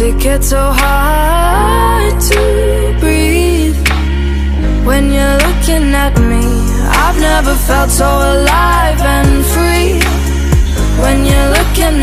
It gets so hard to breathe when you're looking at me. I've never felt so alive and free. When you're looking